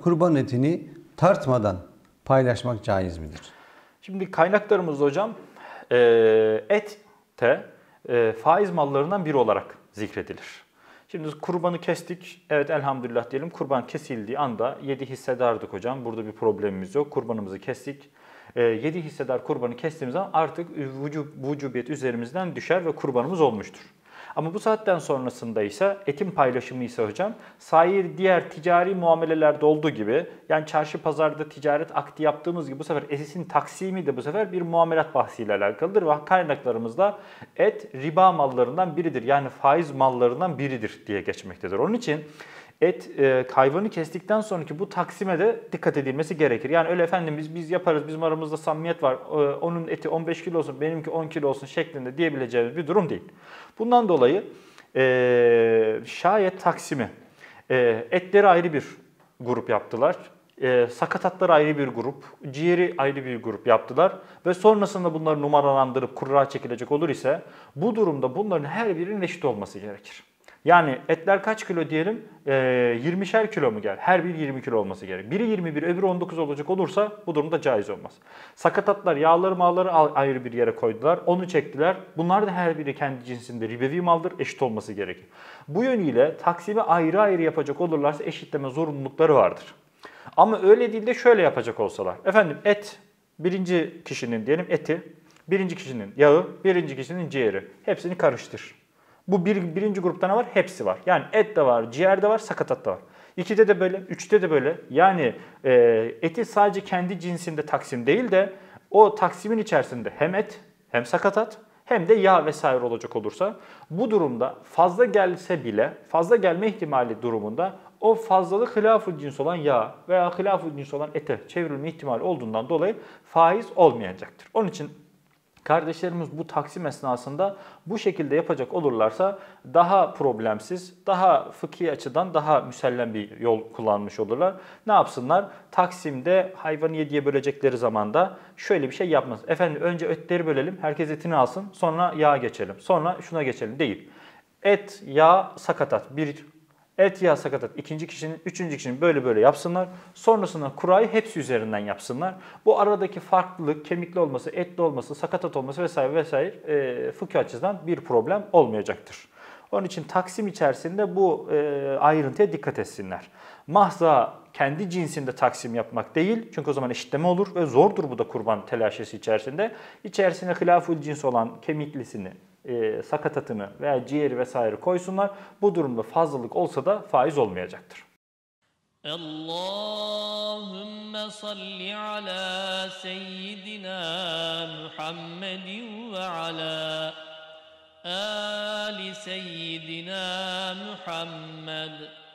Kurban etini tartmadan paylaşmak caiz midir? Şimdi kaynaklarımızda hocam e, et de e, faiz mallarından biri olarak zikredilir. Şimdi kurbanı kestik. Evet elhamdülillah diyelim. Kurban kesildiği anda 7 hissedardık hocam. Burada bir problemimiz yok. Kurbanımızı kestik. 7 hissedar kurbanı kestiğimiz zaman artık vücub, vücubiyet üzerimizden düşer ve kurbanımız olmuştur. Ama bu saatten sonrasında ise etin paylaşımı ise hocam sair diğer ticari muamelelerde olduğu gibi yani çarşı pazarda ticaret akti yaptığımız gibi bu sefer etin taksimi de bu sefer bir muamelat bahsiyle alakalıdır ve kaynaklarımızda et riba mallarından biridir. Yani faiz mallarından biridir diye geçmektedir. Onun için et e, hayvanı kestikten sonraki bu taksime de dikkat edilmesi gerekir. Yani öyle efendim biz biz yaparız, bizim aramızda samimiyet var, e, onun eti 15 kilo olsun, benimki 10 kilo olsun şeklinde diyebileceğimiz bir durum değil. Bundan dolayı e, şayet taksimi, e, etleri ayrı bir grup yaptılar. E, sakatatlar ayrı bir grup, ciğeri ayrı bir grup yaptılar ve sonrasında bunları numaralandırıp kurra çekilecek olur ise bu durumda bunların her birinin eşit olması gerekir. Yani etler kaç kilo diyelim? E, ee, 20'şer kilo mu gel? Her bir 20 kilo olması gerek. Biri 21, öbürü 19 olacak olursa bu durumda caiz olmaz. Sakatatlar yağları malları ayrı bir yere koydular. Onu çektiler. Bunlar da her biri kendi cinsinde ribevi maldır. Eşit olması gerekir. Bu yönüyle taksimi ayrı ayrı yapacak olurlarsa eşitleme zorunlulukları vardır. Ama öyle değil de şöyle yapacak olsalar. Efendim et birinci kişinin diyelim eti, birinci kişinin yağı, birinci kişinin ciğeri. Hepsini karıştır. Bu bir, birinci grupta ne var? Hepsi var. Yani et de var, ciğer de var, sakatat da var. İkide de böyle, üçte de böyle. Yani e, eti sadece kendi cinsinde taksim değil de o taksimin içerisinde hem et hem sakatat hem de yağ vesaire olacak olursa bu durumda fazla gelse bile fazla gelme ihtimali durumunda o fazlalık hilaf cins olan yağ veya hilaf cins olan ete çevrilme ihtimali olduğundan dolayı faiz olmayacaktır. Onun için Kardeşlerimiz bu taksim esnasında bu şekilde yapacak olurlarsa daha problemsiz, daha fıkhi açıdan daha müsellem bir yol kullanmış olurlar. Ne yapsınlar? Taksimde hayvanı yediye bölecekleri zamanda şöyle bir şey yapmaz. Efendim önce etleri bölelim, herkes etini alsın, sonra yağ geçelim, sonra şuna geçelim değil. Et, yağ, sakatat bir Et ya sakatat ikinci kişinin, üçüncü kişinin böyle böyle yapsınlar. Sonrasında kurayı hepsi üzerinden yapsınlar. Bu aradaki farklılık, kemikli olması, etli olması, sakatat olması vesaire vesaire e, fıkıh açısından bir problem olmayacaktır. Onun için taksim içerisinde bu e, ayrıntıya dikkat etsinler. Mahza kendi cinsinde taksim yapmak değil. Çünkü o zaman eşitleme olur ve zordur bu da kurban telaşesi içerisinde. İçerisine hilaful cins olan kemiklisini, e, sakatatını veya ciğeri vesaire koysunlar. Bu durumda fazlalık olsa da faiz olmayacaktır. Allahümme salli ala seyyidina Muhammedin ve ala ali seyyidina Muhammed.